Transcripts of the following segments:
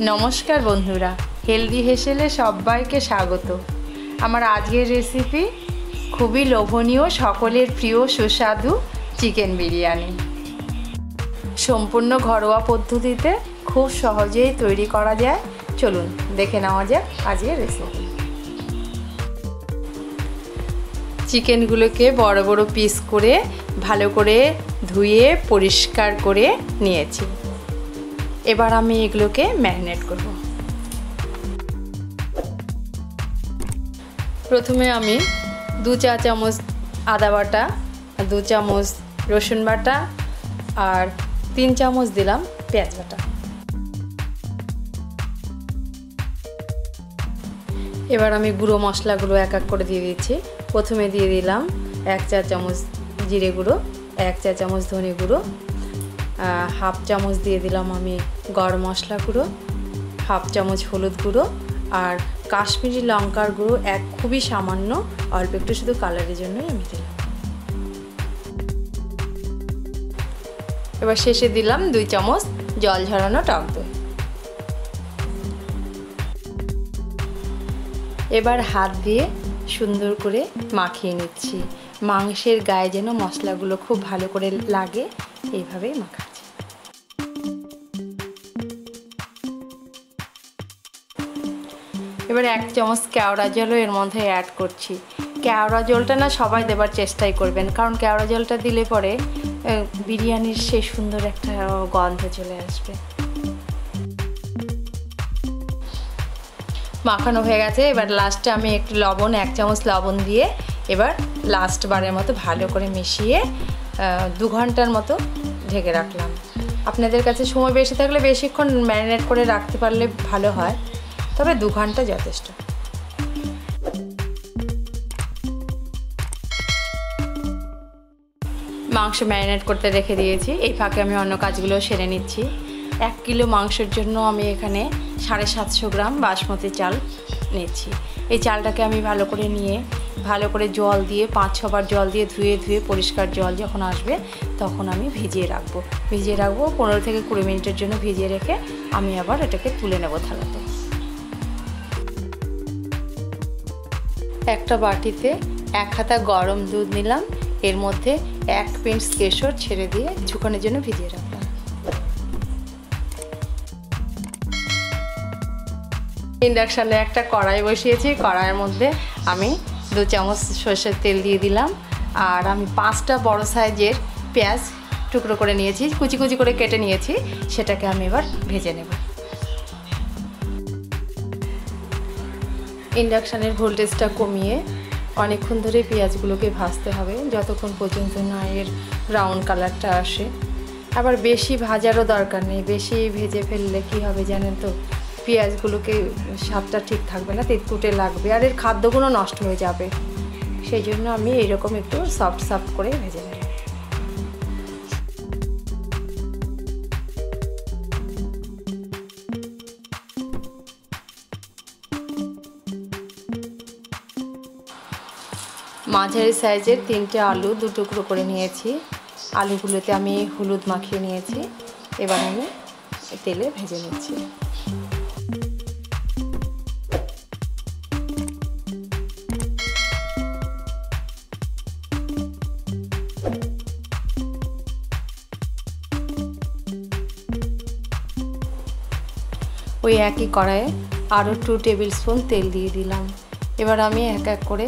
নমস্কার বন্ধুরা হেলদি হেসেলে সবাইকে স্বাগত। আমার আজকের রেসিপি খুবই লোভনীয়, সকলের প্রিয় সুস্বাদু চিকেন বিরিয়ানি। সম্পূর্ণ ঘরোয়া পদ্ধতিতে খুব সহজেই তৈরি করা যায়। চলুন, দেখে নেওয়া যাক আজকের রেসিপি চিকেনগুলোকে বড় বড় পিস করে ভালো করে ধুয়ে পরিষ্কার করে নিয়েছি। এবার আমি এগুলোকে ম্যারিনেট করব। প্রথমে আমি দু চা চামচ আদা বাটা, দু চামচ রসুন বাটা আর তিন চামচ দিলাম পেঁয়াজ বাটা। এবার আমি গুঁড়ো মশলাগুলো এক এক করে দিয়ে দিচ্ছি। প্রথমে দিয়ে দিলাম এক চা চামচ জিরে গুঁড়ো, এক চা চামচ ধনে গুঁড়ো হাফ চামচ দিয়ে দিলাম আমি গরম মশলা গুঁড়ো, হাফ চামচ হলুদ গুঁড়ো আর কাশ্মীরি লঙ্কার গুঁড়ো এক খুবই সামান্য, অল্প একটু শুধু কালারের জন্যই আমি দিলাম। এবার শেষে দিলাম দুই চামচ জল ঝরানো টক দই। এবার হাত দিয়ে সুন্দর করে মাখিয়ে নিচ্ছি। মাংসের গায়ে যেন মশলাগুলো খুব ভালো করে লাগে, এইভাবেই মাখাচ্ছি এবার এক চামচ কেওড়া জলও এর মধ্যে অ্যাড করছি। কেওড়া জলটা না সবাই দেবার চেষ্টাই করবেন, কারণ কেওড়া জলটা দিলে পরে বিরিয়ানির সে সুন্দর একটা গন্ধ চলে আসবে। মাখানো হয়ে গেছে, এবার লাস্টে আমি একটু লবণ, এক চামচ লবণ দিয়ে এবার লাস্ট বারের মতো ভালো করে মিশিয়ে দু ঘণ্টার মতো ঢেকে রাখলাম। আপনাদের কাছে সময় বেশি থাকলে বেশিক্ষণ ম্যারিনেট করে রাখতে পারলে ভালো হয়। তবে দু ঘণ্টা যথেষ্ট। মাংস ম্যারিনেট করতে রেখে দিয়েছি। এই ফাঁকে আমি অন্য কাজগুলো সেরে নিচ্ছি। এক কিলো মাংসের জন্য আমি এখানে সাড়ে সাতশো গ্রাম বাসমতি চাল নিচ্ছি। এই চালটাকে আমি ভালো করে নিয়ে, ভালো করে জল দিয়ে, পাঁচ ছবার জল দিয়ে ধুয়ে ধুয়ে পরিষ্কার জল যখন আসবে, তখন আমি ভিজিয়ে রাখব। ভিজিয়ে রাখব, পনেরো থেকে কুড়ি মিনিটের জন্য ভিজিয়ে রেখে আমি আবার এটাকে তুলে নেব থালাতে। একটা বাটিতে এক হাতা গরম দুধ নিলাম, এর মধ্যে এক পিঞ্চ কেশর ছেড়ে দিয়ে ঝুঁকানোর জন্য ভিজিয়ে রাখলাম। ইন্ডাকশানে একটা কড়াই বসিয়েছি, কড়াইয়ের মধ্যে আমি দু চামচ সর্ষের তেল দিয়ে দিলাম, আর আমি পাঁচটা বড় সাইজের পেঁয়াজ টুকরো করে নিয়েছি, কুচি কুচি করে কেটে নিয়েছি, সেটাকে আমি এবার ভেজে নেব। ইন্ডাকশানের ভোল্টেজটা কমিয়ে অনেকক্ষণ ধরে পেঁয়াজগুলোকে ভাজতে হবে, যতক্ষণ পর্যন্ত না এর ব্রাউন কালারটা আসে। আবার বেশি ভাজারও দরকার নেই, বেশি ভেজে ফেললে কি হবে জানেন তো? পেঁয়াজগুলোকে স্বাদটা ঠিক থাকবে না তেতকুটে লাগবে, আর এর খাদ্যগুলো নষ্ট হয়ে যাবে। সেই জন্য আমি এইরকম একটু সফট সফট করে ভেজে নেব। মাঝারি সাইজের তিনটে আলু দু টুকরো করে নিয়েছি। আলুগুলোতে আমি হলুদ মাখিয়ে নিয়েছি। এবার আমি তেলে ভেজে নিচ্ছি। ওই একই কড়াইয়ে আরও টু টেবিল স্পুন তেল দিয়ে দিলাম। এবার আমি এক এক করে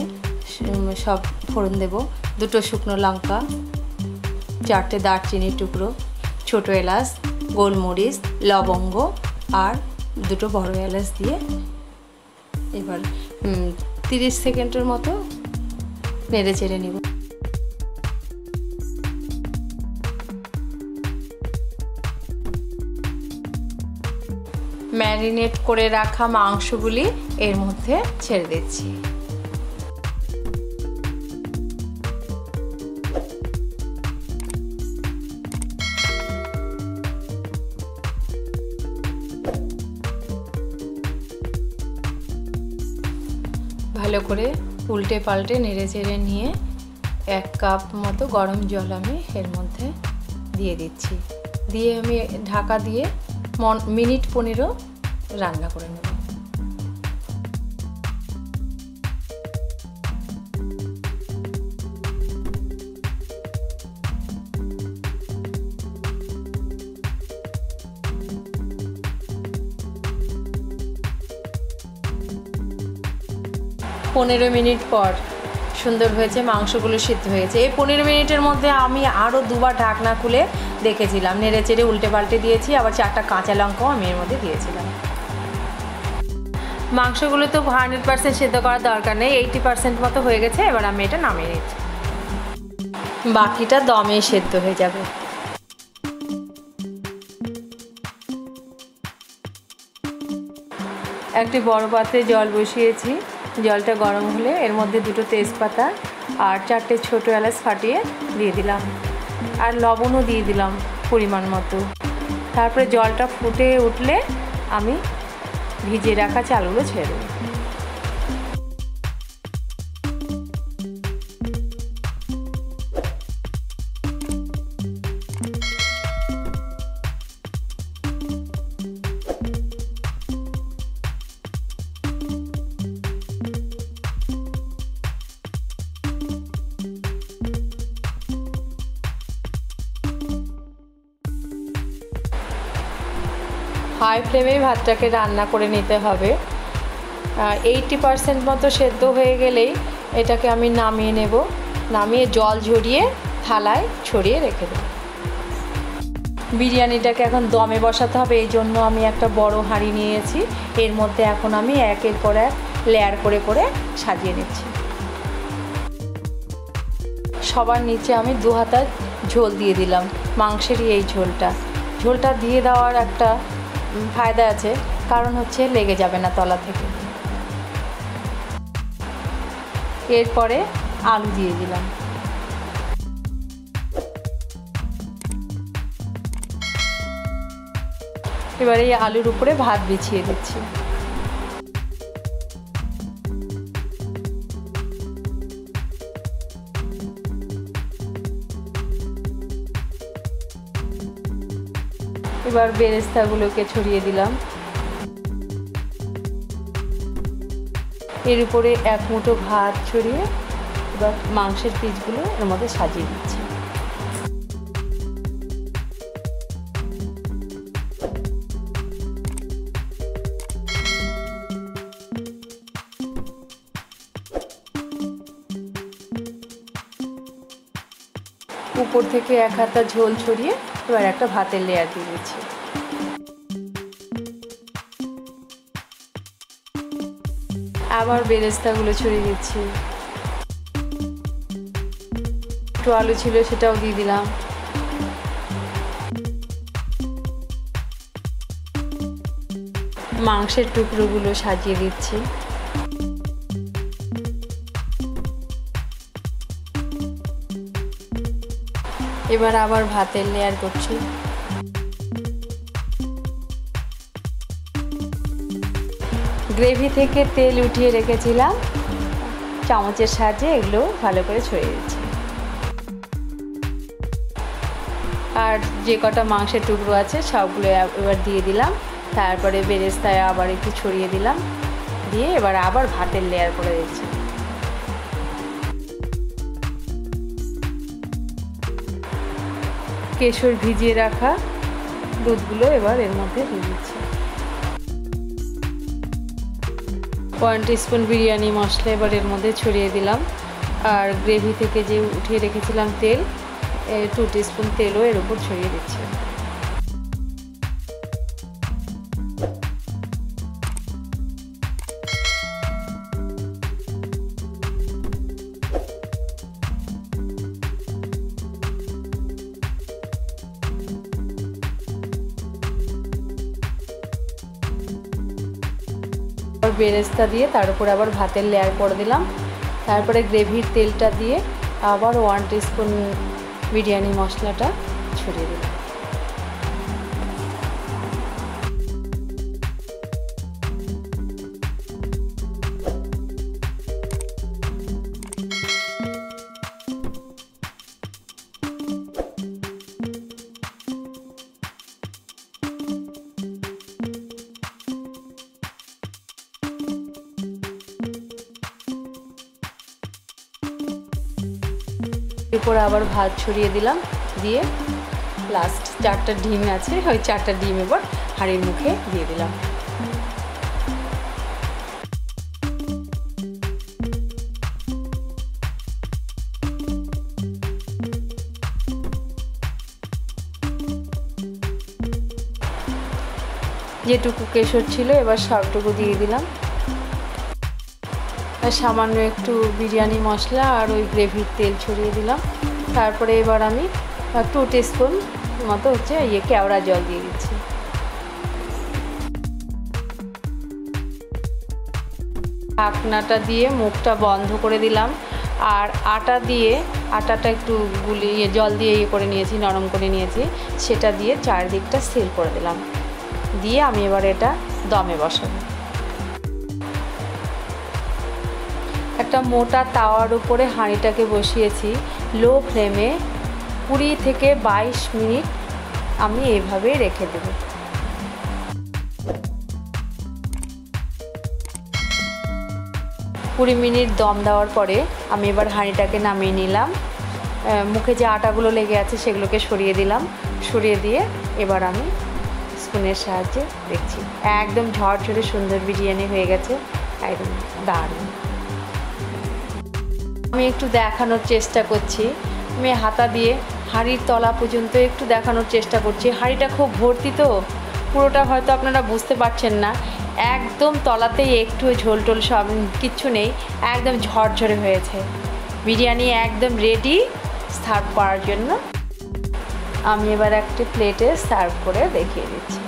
সব ফোড়ন দেব। দুটো শুকনো লঙ্কা, চারটে দারচিনির টুকরো, ছোটো এলাচ, গোলমরিচ, লবঙ্গ আর দুটো বড় এলাচ দিয়ে এবার তিরিশ সেকেন্ডের মতো নেড়ে চেড়ে নেব। ম্যারিনেট করে রাখা মাংসগুলি এর মধ্যে ছেড়ে দিচ্ছি। ভালো করে উল্টে পাল্টে নেড়ে চেড়ে নিয়ে এক কাপ মতো গরম জল আমি এর মধ্যে দিয়ে দিচ্ছি। দিয়ে আমি ঢাকা দিয়ে মিনিট পনেরো রান্না করে নেব। পনেরো মিনিট পর সুন্দর হয়েছে, মাংসগুলো সিদ্ধ হয়েছে। এই পনেরো মিনিটের মধ্যে আমি আরও দুবার ঢাকনা খুলে দেখেছিলাম। নেড়ে চেড়ে উল্টে পাল্টে দিয়েছি, আবার চারটা কাঁচা লঙ্কাও আমি এর মধ্যে দিয়েছিলাম। মাংসগুলো তো হান্ড্রেড পার্সেন্ট সেদ্ধ করার দরকার নেই, এইটি পার্সেন্ট মতো হয়ে গেছে, এবার আমি এটা নামিয়ে নিচ্ছি। বাকিটা দমে সেদ্ধ হয়ে যাবে। একটি বড় পাত্রে জল বসিয়েছি। জলটা গরম হলে এর মধ্যে দুটো তেজপাতা আর চারটে ছোটো এলাচ ফাটিয়ে দিয়ে দিলাম। আর লবণও দিয়ে দিলাম পরিমাণ মতো। তারপরে জলটা ফুটে উঠলে আমি ভিজিয়ে রাখা চালগুলো ছেড়ে দেবো। হাই ফ্লেমে ভাতটাকে রান্না করে নিতে হবে। এইটটি পারসেন্ট মতো সেদ্ধ হয়ে গেলেই এটাকে আমি নামিয়ে নেব। নামিয়ে জল ঝরিয়ে থালায় ছড়িয়ে রেখে দেব। বিরিয়ানিটাকে এখন দমে বসাতে হবে, এই জন্য আমি একটা বড় হাঁড়ি নিয়েছি। এর মধ্যে এখন আমি একের পর এক লেয়ার করে করে সাজিয়ে নিচ্ছি। সবার নিচে আমি দু হাতার ঝোল দিয়ে দিলাম, মাংসেরই এই ঝোলটা। ঝোলটা দিয়ে দেওয়ার একটা ফায়দা আছে, কারণ হচ্ছে লেগে যাবে না তলা থেকে। এরপরে আলু দিয়ে দিলাম। এবারে এই আলুর উপরে ভাত বিছিয়ে দিচ্ছি। এবার বেরেস্তাগুলোকে ছড়িয়ে দিলাম। এর উপরে এক মুঠো ভাত ছড়িয়ে এবার মাংসের পিসগুলো এর মধ্যে সাজিয়ে দিচ্ছি। উপর থেকে এক হাতা ঝোল ছড়িয়ে এবার একটা ভাতের লেয়ার দিয়ে দিচ্ছি। আবার বেরেস্তাগুলো ছড়িয়ে দিচ্ছি। একটু আলু ছিল সেটাও দিয়ে দিলাম। মাংসের টুকরোগুলো সাজিয়ে দিচ্ছি। এবার আবার ভাতের লেয়ার করছি। গ্রেভি থেকে তেল উঠিয়ে রেখেছিলাম। চামচের সাহায্যে এগুলো ভালো করে ছড়িয়ে দিচ্ছি। আর যে কটা মাংসের টুকরো আছে, সবগুলো এবার দিয়ে দিলাম। তারপরে বেরেস্তায় আবার একটু ছড়িয়ে দিলাম। দিয়ে এবার আবার ভাতের লেয়ার করে দিচ্ছি। কেশর ভিজিয়ে রাখা দুধগুলো এবার এর মধ্যে দিয়ে দিচ্ছি। ওয়ান স্পুন বিরিয়ানি মশলা এবার এর মধ্যে ছড়িয়ে দিলাম। আর গ্রেভি থেকে যে উঠিয়ে রেখেছিলাম তেল টু স্পুন তেলও এর উপর ছড়িয়ে দিচ্ছি। বেরেস্তা দিয়ে তার উপরে আবার ভাতের লেয়ার করে দিলাম। তারপরে গ্রেভির তেলটা দিয়ে আবার ওয়ান স্পুন বিরিয়ানি মশলাটা ছড়িয়ে দিলাম। এরপরে আবার ভাত ছড়িয়ে দিলাম, দিয়ে লাস্ট চারটা ডিম আছে, ওই চারটা ডিম এবার হাঁড়ির মুখে দিয়ে দিলাম। যেটুকু কেশর ছিল এবার সবটুকু দিয়ে দিলাম। সামান্য একটু বিরিয়ানি মশলা আর ওই গ্রেভির তেল ছড়িয়ে দিলাম। তারপরে এবার আমি টু টিস্পুন মতো হচ্ছে ইয়ে কেওড়া জল দিয়ে দিচ্ছি। ঢাকনাটা দিয়ে মুখটা বন্ধ করে দিলাম আর আটা দিয়ে, আটাটা একটু গুলিয়ে জল দিয়ে ইয়ে করে নিয়েছি, নরম করে নিয়েছি, সেটা দিয়ে চারদিকটা সিল করে দিলাম। দিয়ে আমি এবার এটা দমে বসাবো। একটা মোটা তাওয়ার উপরে হাঁড়িটাকে বসিয়েছি। লো ফ্লেমে কুড়ি থেকে বাইশ মিনিট আমি এইভাবে রেখে দেব। কুড়ি মিনিট দম দেওয়ার পরে আমি এবার হাঁড়িটাকে নামিয়ে নিলাম। মুখে যে আটাগুলো লেগে আছে সেগুলোকে সরিয়ে দিলাম। সরিয়ে দিয়ে এবার আমি স্পুনের সাহায্যে দেখছি। একদম ঝরঝরে সুন্দর বিরিয়ানি হয়ে গেছে। একদম দারুণ। আমি একটু দেখানোর চেষ্টা করছি। আমি হাতা দিয়ে হাঁড়ির তলা পর্যন্ত একটু দেখানোর চেষ্টা করছি। হাঁড়িটা খুব ভর্তি তো, পুরোটা হয়তো আপনারা বুঝতে পারছেন না। একদম তলাতেই একটু ঝোল টোল সব কিচ্ছু নেই, একদম ঝরঝরে হয়েছে। বিরিয়ানি একদম রেডি সার্ভ করার জন্য। আমি এবার একটি প্লেটে সার্ভ করে দেখিয়ে দিচ্ছি।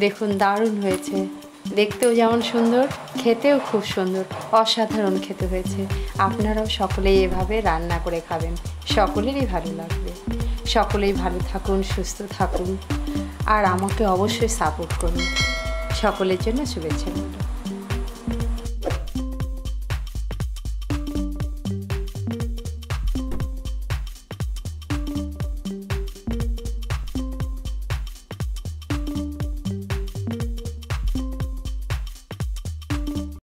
দেখুন, দারুণ হয়েছে। দেখতেও যেমন সুন্দর, খেতেও খুব সুন্দর, অসাধারণ খেতে হয়েছে। আপনারাও সকলেই এভাবে রান্না করে খাবেন। সকলেরই ভালো লাগবে। সকলেই ভালো থাকুন, সুস্থ থাকুন, আর আমাকে অবশ্যই সাপোর্ট করুন। সকলের জন্য শুভেচ্ছা